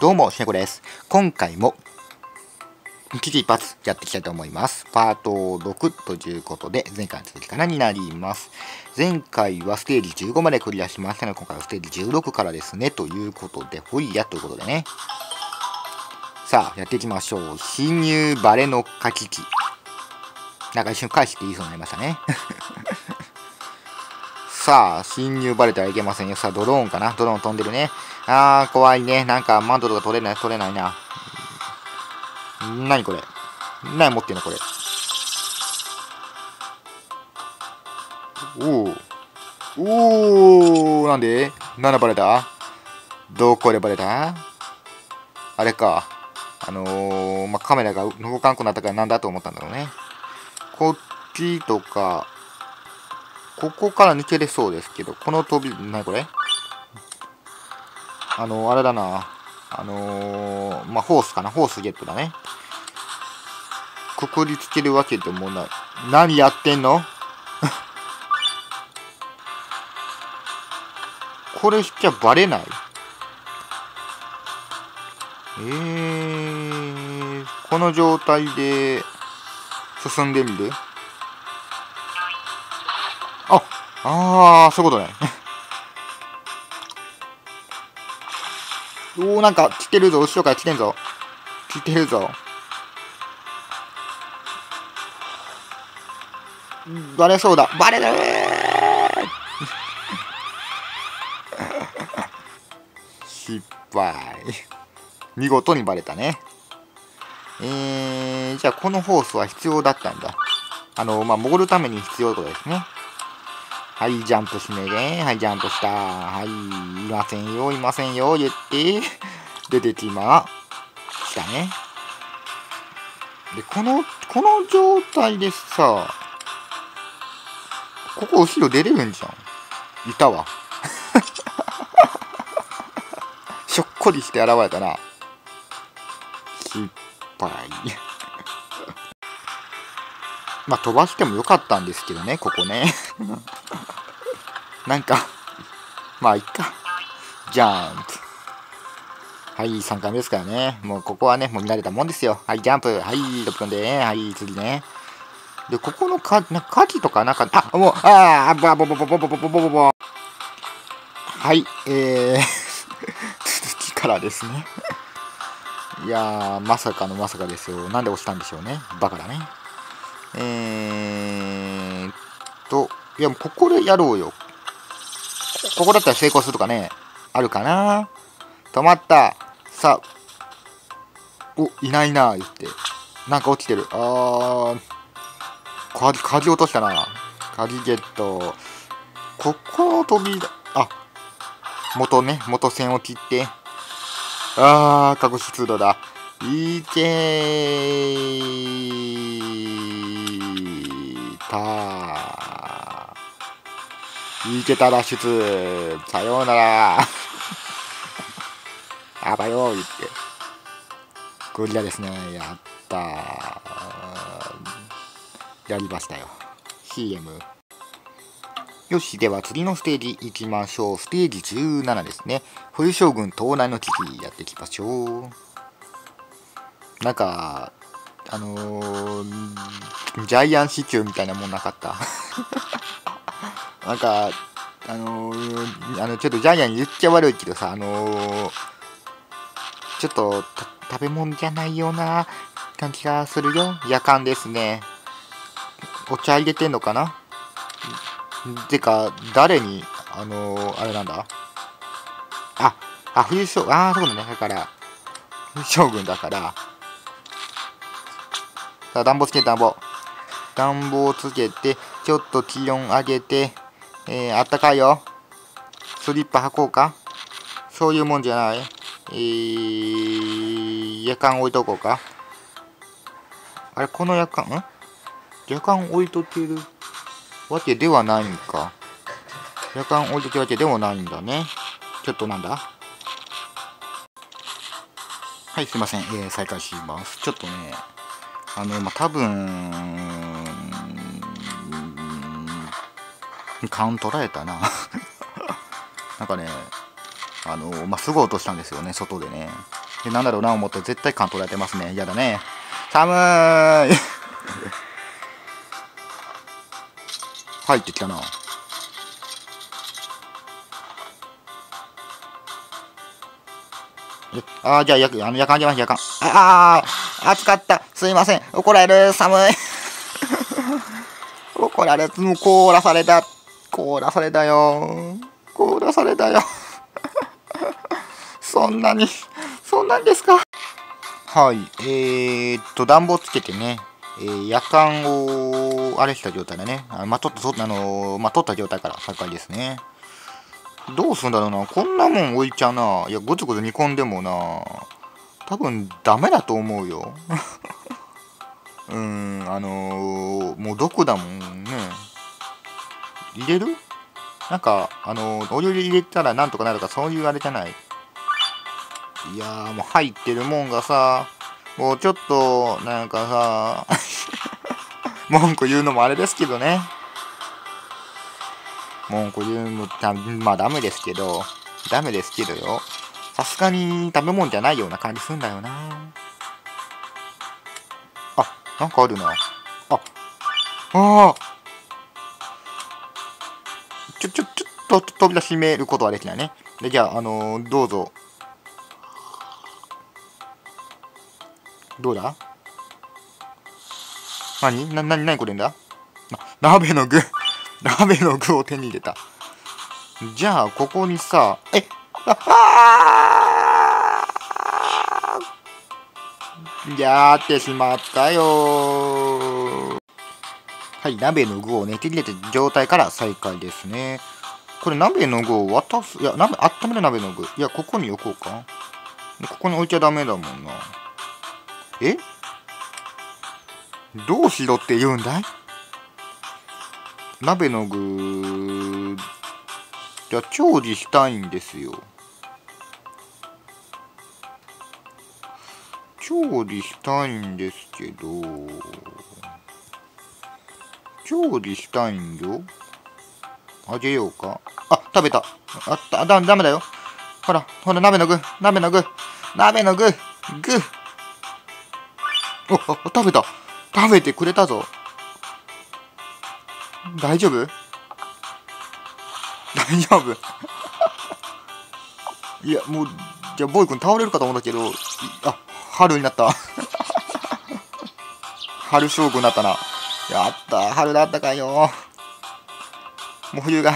どうも、しねこです。今回も、危機一発やっていきたいと思います。パート6ということで、前回の続きからになります。前回はステージ15までクリアしましたので、今回はステージ16からですね、ということで、ほいやということでね。さあ、やっていきましょう。侵入バレの書き機。なんか一瞬返していいそうになりましたね。さあ、侵入バレてはいけませんよ。さあ、ドローンかな？ドローン飛んでるね。あー、怖いね。なんか、マントとか取れない、取れないな。なにこれ？何持ってんのこれ？おおおー、なんで？何でバレた？どこでバレた？あれか。あのー、まあ、カメラが動かんくなったからなんだと思ったんだろうね。こっちとか、ここから抜けれそうですけど、この飛び、なにこれ？あの、あれだな。あのー、まあ、ホースかな？ホースゲットだね。くくりつけるわけでもない。何やってんの？これしちゃバレないえー、この状態で進んでみる？あ、ー、そういうことね。おおなんか来てるぞ。後ろから来てんぞ。来てるぞ。バレそうだ。バレる 失敗。見事にバレたね。えー、じゃあこのホースは必要だったんだ。あの、まあ、潜るために必要とかですね。はい、ジャンプしねで、はい、ジャンプした。はい、いませんよ、いませんよ、言って、出てきましたね。で、この、この状態でさ、ここ後ろ出れるんじゃん。いたわ。しょっこりして現れたな。失敗。まあ飛ばしてもよかったんですけどね、ここね。なんか、まあいっか。ジャンプ。はい、3回目ですからね。もうここはね、もう見慣れたもんですよ。はい、ジャンプ。はい、6分でね。はい、次ね。で、ここのか、な火事とかなんか、あ、もう、ああ、ボボボボボボボボボボボ。はい、えー、続きからですね。いやー、まさかのまさかですよ。なんで押したんでしょうね。バカだね。えーっと、いや、ここでやろうよ。ここだったら成功するとかね、あるかな。止まった。さあ、お、いないな、言って。なんか落ちてる。あー、鍵、鍵落としたな。鍵ゲット。ここを飛び、あ、元ね、元線を切って。あー、隠し通路だ。いけーた。いけた脱出さようなら。あばよ言って。ゴリラですね。やったやりましたよ。CM よし、では次のステージ行きましょう。ステージ17ですね。冬将軍東南の危機やっていきましょう。なんか、あのー、ジャイアンシチューみたいなもんなかったなんか、あのー、あの、ちょっとジャイアン言っちゃ悪いけどさ、あのー、ちょっと食べ物じゃないような感じがするよ。夜間ですね。お茶入れてんのかな？てか、誰に、あのー、あれなんだ？あ、あ、冬将軍、ああ、そうだね。だから、冬将軍だから、さあ、暖房つけて暖房。暖房つけて、ちょっと気温上げて、えー、あったかいよ。スリッパ履こうかそういうもんじゃない。えー、夜間置いとこうか。あれ、この夜間、ん夜間置いとけるわけではないんか。夜間置いとけるわけでもないんだね。ちょっとなんだ？はい、すいません。えー、再開します。ちょっとね、あの、まあ、多分、カウントられたな。なんかね、あの、まあ、すぐ落としたんですよね、外でね。でなんだろうな思って絶対関取られてますね嫌だね寒い 入ってきたなああ、じゃあ、や、あの、やかんじゃまやかん。ああ、暑かった。すいません。怒られる。寒い。怒られ、もう凍らされた。凍らされたよ。凍らされたよ。そんなに、そんなんですか？はい。えー、っと、暖房つけてね、えー、夜間を、あれした状態だね。あまあ、取った、あのー、まあ、取った状態から再開ですね。どうすんだろうな。こんなもん置いちゃうな。いや、ごつごつ煮込んでもな。多分ダメだと思うよ。うん、あのー、もう毒だもんね。入れる？なんか、あのー、お湯入れたらなんとかなるか、そういうあれじゃない？いやー、もう入ってるもんがさ、もうちょっと、なんかさ、文句言うのもあれですけどね。文句言うの、まあダメですけど、ダメですけどよ。さすがに食べ物じゃないような感じすんだよな。あ、なんかあるな。あ、ああと飛び出しめることはできないね。で、じゃあ、あのー、どうぞ。どうだ？何？な、なに、なにこれんだ？な、鍋の具。鍋の具を手に入れた。じゃあ、ここにさ、え、あ あやってしまったよはい、鍋の具をね、手に入れた状態から再開ですね。これ鍋の具を渡す、いや、鍋、温める鍋の具。いや、ここに置こうか。ここに置いちゃダメだもんな。え？どうしろって言うんだい？鍋の具じゃ調理したいんですよ調理したいんですけど調理したいんよあげようか。あ食べた。あっただダメだよ。ほらほら鍋の具。鍋の具。鍋の具。具。お食べた。食べてくれたぞ。大丈夫？大丈夫。いや、もう、じゃあ、ボーイ君倒れるかと思ったけど、あ、春になった。春将軍になったな。やった、春だったかよ。もう冬が、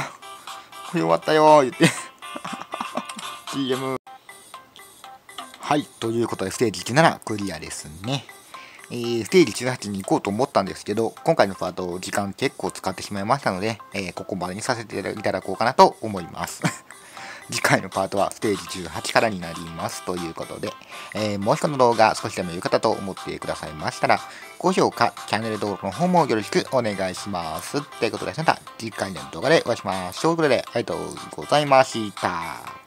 冬終わったよー、言って。CM。はい、ということで、ステージ17クリアですね。えー、ステージ18に行こうと思ったんですけど、今回のパート、時間結構使ってしまいましたので、えー、ここまでにさせていただこうかなと思います。次回のパートはステージ18からになりますということで、えー、もしこの動画少しでも良かったと思ってくださいましたら、高評価、チャンネル登録の方もよろしくお願いします。ということで、また次回の動画でお会いしましょう。ということで、ありがとうございました。